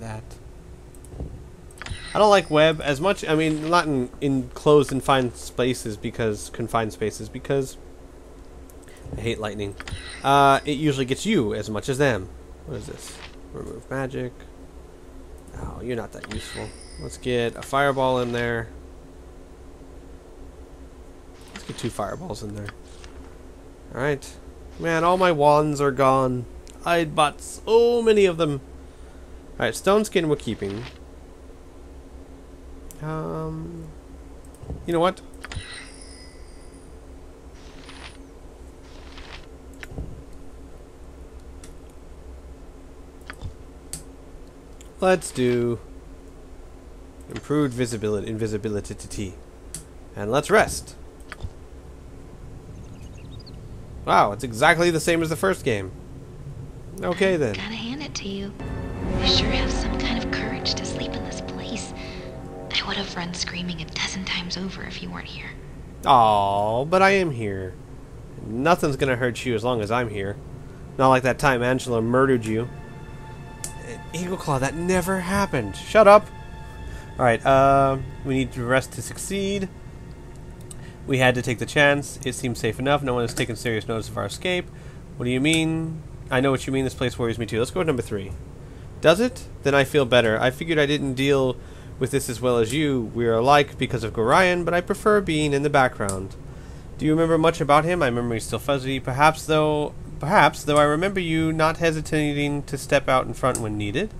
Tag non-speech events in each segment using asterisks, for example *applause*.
that. I don't like web as much. I mean, not in enclosed confined spaces because confined spaces because I hate lightning. Uh, it usually gets you as much as them. What is this? Remove magic. Oh, you're not that useful. Let's get a fireball in there. Let's get two fireballs in there. Alright. Man, all my wands are gone. I bought so many of them. Alright, stone skin we're keeping. Um, you know what? Let's do improved visibility, invisibility. And let's rest. Wow, it's exactly the same as the first game. Okay then. Gotta hand it to you. You sure have some kind of courage to sleep in this place. I would have run screaming a dozen times over if you weren't here. Oh, but I am here. Nothing's gonna hurt you as long as I'm here. Not like that time Angela murdered you. Eagle Claw, that never happened. Shut up. Alright, uh, we need to rest to succeed. We had to take the chance. It seems safe enough. No one has taken serious notice of our escape. What do you mean? I know what you mean. This place worries me too. Let's go with number three. Does it? Then I feel better. I figured I didn't deal with this as well as you. We are alike because of Gorion, but I prefer being in the background. Do you remember much about him? My memory is still fuzzy. Perhaps though perhaps, though I remember you not hesitating to step out in front when needed.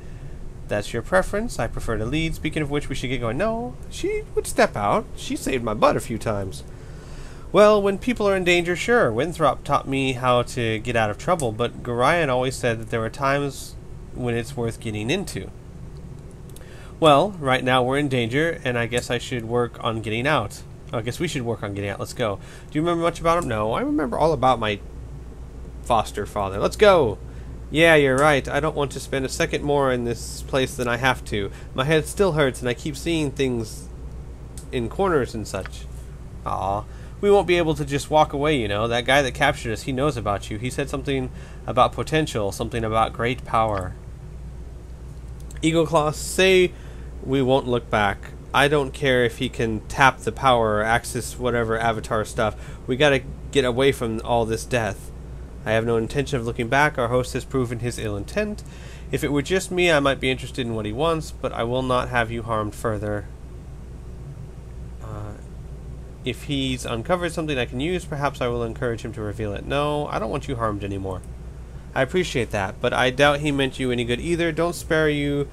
That's your preference. I prefer to lead. Speaking of which, we should get going. No, she would step out. She saved my butt a few times. Well, when people are in danger, sure. Winthrop taught me how to get out of trouble, but Gorion always said that there were times when it's worth getting into. Well, right now we're in danger, and I guess I should work on getting out. I guess we should work on getting out. Let's go. Do you remember much about him? No, I remember all about my foster father. Let's go! Yeah, you're right. I don't want to spend a second more in this place than I have to. My head still hurts, and I keep seeing things in corners and such. Ah, we won't be able to just walk away, you know. That guy that captured us, he knows about you. He said something about potential, something about great power. Eagle Claw, say we won't look back. I don't care if he can tap the power or access whatever avatar stuff. We gotta get away from all this death. I have no intention of looking back. Our host has proven his ill intent. If it were just me, I might be interested in what he wants, but I will not have you harmed further. Uh, if he's uncovered something I can use, perhaps I will encourage him to reveal it. No, I don't want you harmed anymore. I appreciate that, but I doubt he meant you any good either. Don't spare you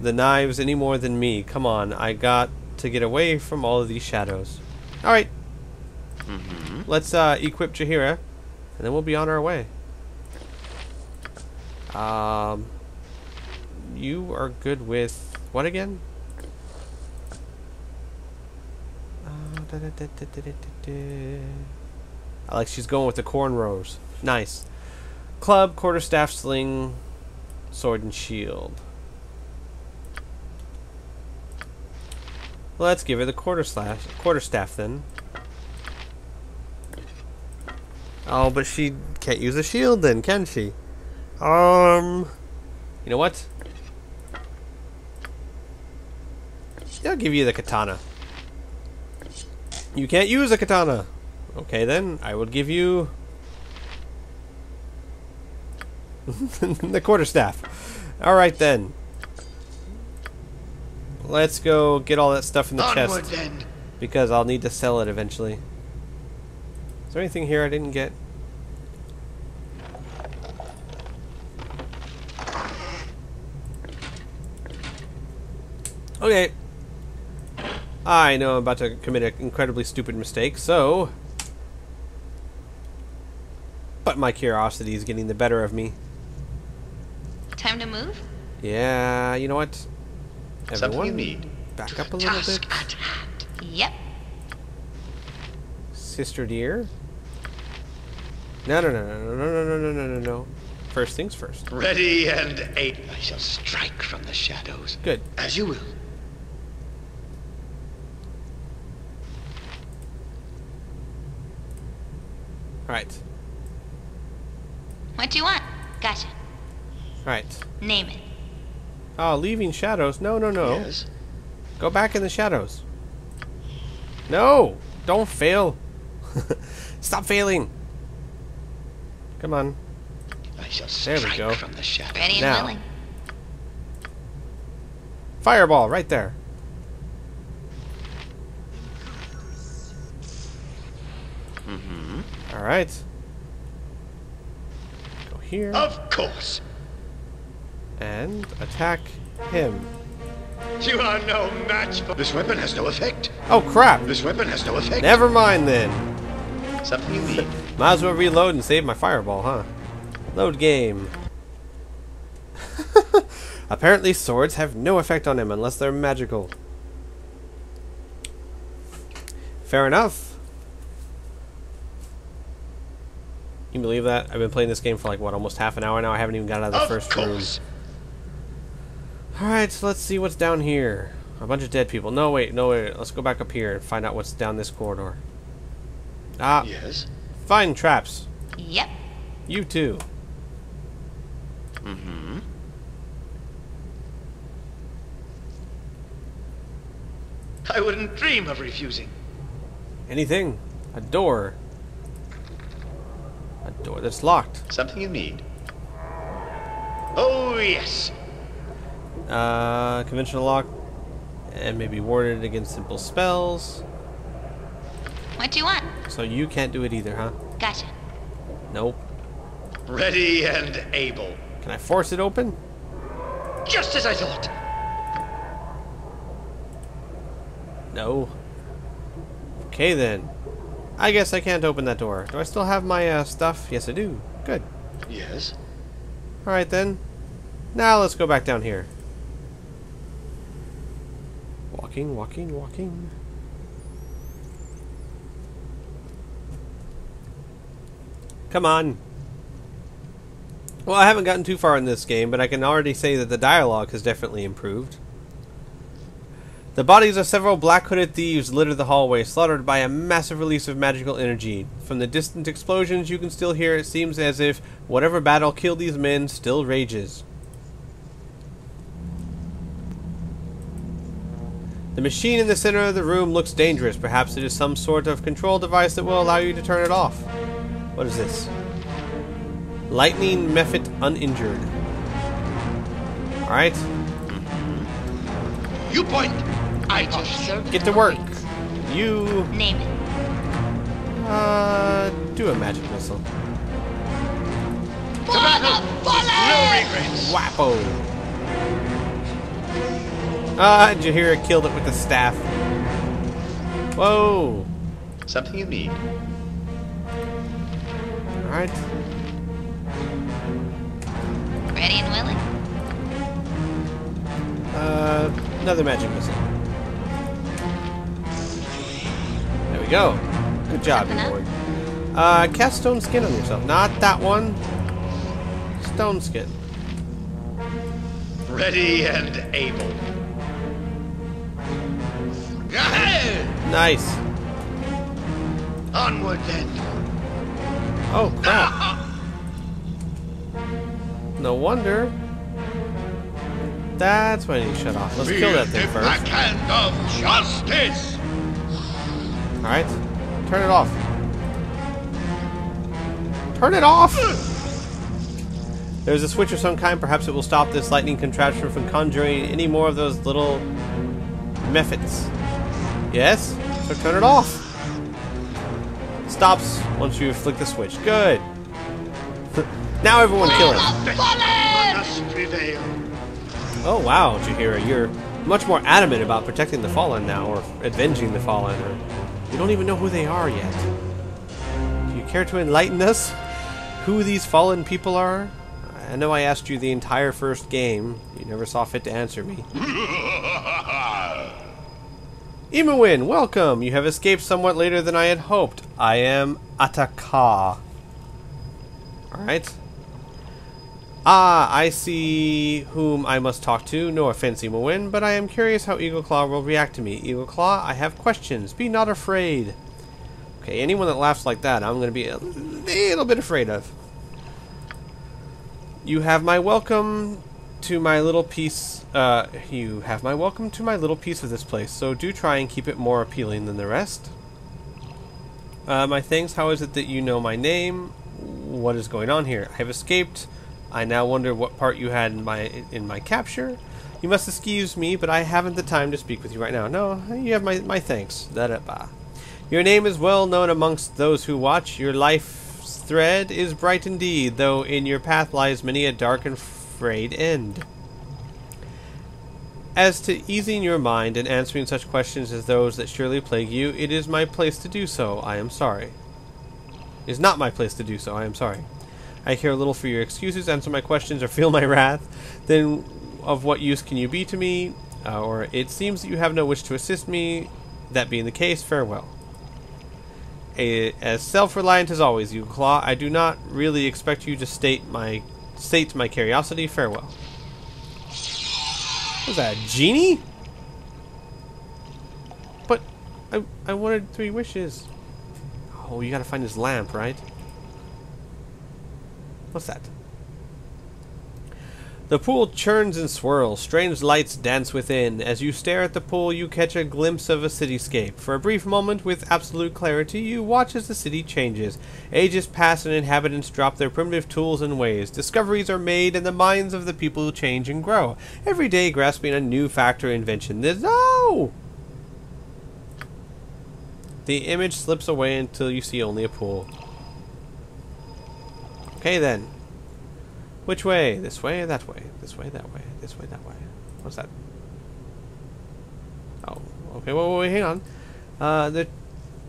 the knives any more than me. Come on, I got to get away from all of these shadows. Alright. Mm -hmm. Let's uh, equip Jaheira, and then we'll be on our way. Um, you are good with what again? Uh, da, da, da, I like she's going with the cornrows. Nice. Club, quarterstaff, sling, sword, and shield. Let's give her the quarter slash, quarterstaff then. Oh, but she can't use a shield then, can she? Um, you know what? I'll give you the katana. You can't use a katana. Okay then, I will give you *laughs* the quarterstaff. Alright then. Let's go get all that stuff in the Onward chest. then. Because I'll need to sell it eventually. Is there anything here I didn't get? Okay. I know I'm about to commit an incredibly stupid mistake, so... But my curiosity is getting the better of me. Time to move? Yeah, you know what? Something you need. back up a little Task bit. at hand. Yep. Sister dear? No, no, no, no, no, no, no, no, no, no, no. First things first. Ready and aim. I shall strike from the shadows. Good. As you will. Alright. What do you want? Gotcha. Alright. Name it. Oh, leaving shadows. No, no, no. Yes. Go back in the shadows. No! Don't fail. *laughs* Stop failing. Come on. I shall There we go. from the shadow. Ready and Now. willing. Fireball right there. Mm-hmm. All right. Go here Of course. And attack him. You are no match for... This weapon has no effect. Oh crap! This weapon has no effect. Never mind then. Something you need. *laughs* Might as well reload and save my fireball, huh? Load game. *laughs* Apparently swords have no effect on him unless they're magical. Fair enough. You believe that? I've been playing this game for like, what, almost half an hour now? I haven't even got out of the Of first room. Course. Alright, so let's see what's down here. A bunch of dead people. No, wait, no, wait. Let's go back up here and find out what's down this corridor. Ah, Yes. find traps. Yep. You too. Mm-hmm. I wouldn't dream of refusing. Anything. A door. A door that's locked. Something you need. Oh, yes. Uh, conventional lock. And maybe warded against simple spells. What do you want? So you can't do it either, huh? Gotcha. Nope. Ready and able. Can I force it open? Just as I thought. No. Okay then. I guess I can't open that door. Do I still have my uh, stuff? Yes, I do. Good. Yes. Alright then. Now let's go back down here. Walking, walking, walking. Come on. Well, I haven't gotten too far in this game, but I can already say that the dialogue has definitely improved. The bodies of several black hooded thieves litter the hallway, slaughtered by a massive release of magical energy. From the distant explosions you can still hear it seems as if whatever battle killed these men still rages. The machine in the center of the room looks dangerous. Perhaps it is some sort of control device that will allow you to turn it off. What is this? Lightning Mephit uninjured. Alright, You point. I just. get to work. You Name it. Uh, do a magic missile. To battle. No regrets. Wappo. Ah, Jaheira killed it with the staff. Whoa. Something you need. Alright. Ready and willing. Uh, another magic missile. There we go. Good job, Something up? boy. Uh, cast stone skin on yourself. Not that one. Stone skin. Ready and able. Nice. Onward then. Oh, crap. *laughs* No wonder. That's why I need to shut off. Let's kill that thing first. backhand of justice. Alright. Turn it off. Turn it off! There's a switch of some kind. Perhaps it will stop this lightning contraption from conjuring any more of those little mephits. Yes? So turn it off. Stops once you flick the switch. Good. now everyone kill prevail. Oh wow, Jaheira, you're much more adamant about protecting the Fallen now, or avenging the Fallen, or you don't even know who they are yet. Do you care to enlighten us? Who these fallen people are? I know I asked you the entire first game. You never saw fit to answer me. *laughs* Imoen, welcome! You have escaped somewhat later than I had hoped. I am Aataqah. Alright. Ah, I see whom I must talk to. No offense, Imoen, but I am curious how Eagle Claw will react to me. Eagle Claw, I have questions. Be not afraid. Okay, anyone that laughs like that, I'm going to be a little bit afraid of. You have my welcome to my little piece. Uh, you have my welcome to my little piece of this place. So do try and keep it more appealing than the rest. Uh, my thanks. How is it that you know my name? What is going on here? I have escaped. I now wonder what part you had in my in my capture. You must excuse me, but I haven't the time to speak with you right now. No, you have my my thanks. Your name is well known amongst those who watch. Your life's thread is bright indeed, though in your path lies many a dark and frayed end. As to easing your mind and answering such questions as those that surely plague you, it is my place to do so. I am sorry. It is not my place to do so. I am sorry. I care little for your excuses, answer my questions, or feel my wrath. Then, of what use can you be to me? Uh, or it seems that you have no wish to assist me. That being the case, farewell. A, as self-reliant as always, you claw. I do not really expect you to state my state my curiosity. Farewell. Was that a genie? But I I wanted three wishes. Oh, you gotta find his lamp, right? What's that? The pool churns and swirls. Strange lights dance within. As you stare at the pool, you catch a glimpse of a cityscape. For a brief moment, with absolute clarity, you watch as the city changes. Ages pass and inhabitants drop their primitive tools and ways. Discoveries are made, and the minds of the people change and grow. Every day grasping a new fact or invention. There's no! The image slips away until you see only a pool. Okay then. Which way? This way, that way. This way, that way. This way, that way. What's that? Oh, okay. Wait, wait, wait hang on. Uh, the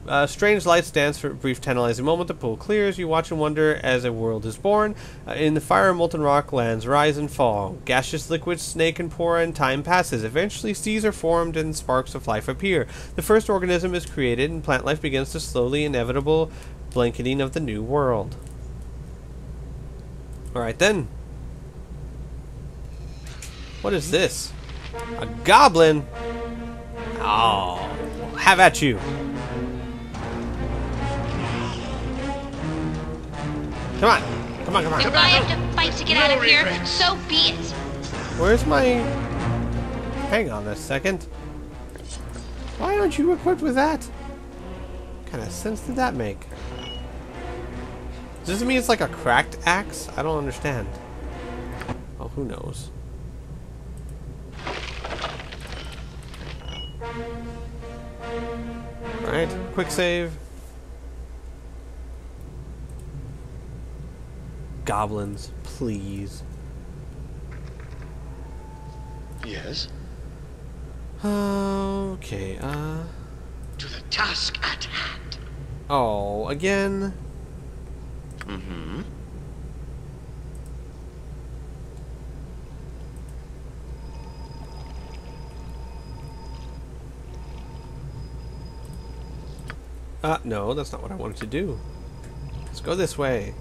uh, strange lights dance for a brief tantalizing moment. The pool clears. You watch and wonder as a world is born. Uh, in the fire molten rock, lands rise and fall. Gaseous liquids snake and pour, and time passes. Eventually, seas are formed and sparks of life appear. The first organism is created, and plant life begins the slowly inevitable blanketing of the new world. Alright then. What is this? A goblin? Oh, have at you. Come on. Come on, come on. If I have to fight to get out of here, so be it. Where's my... Hang on a second. Why aren't you equipped with that? What kind of sense did that make? Does this mean it's like a cracked axe? I don't understand. Oh, who knows? Alright, quick save. Goblins, please. Yes? Okay, uh... To the task at hand. Oh, again? Mm-hmm. Uh, no, that's not what I wanted to do. Let's go this way.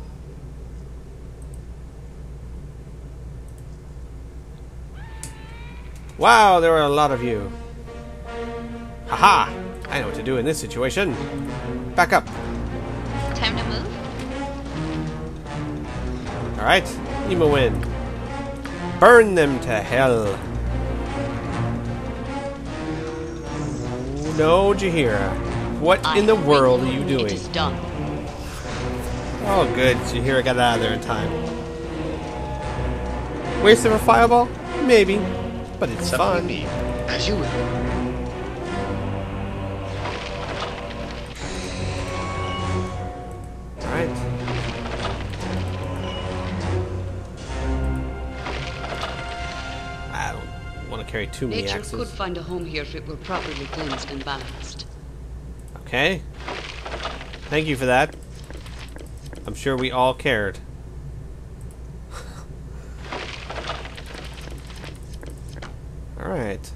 Wow, there are a lot of you. Haha! I know what to do in this situation. Back up. Alright, Imoen. Burn them to hell. No, Jaheira. What in the world are you doing? is done. Oh, good. Jaheira got out of there in time. Waste of a fireball? Maybe. But it's Something fun. me, as you will. Don't want to carry too Nature could find a home here if it were properly cleansed and balanced. Okay. Thank you for that. I'm sure we all cared. *laughs* Alright.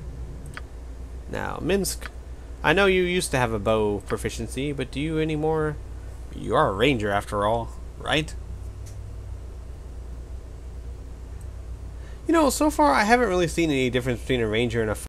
Now, Minsc. I know you used to have a bow proficiency, but do you anymore? You are a ranger after all, right? Know, so far I haven't really seen any difference between a ranger and a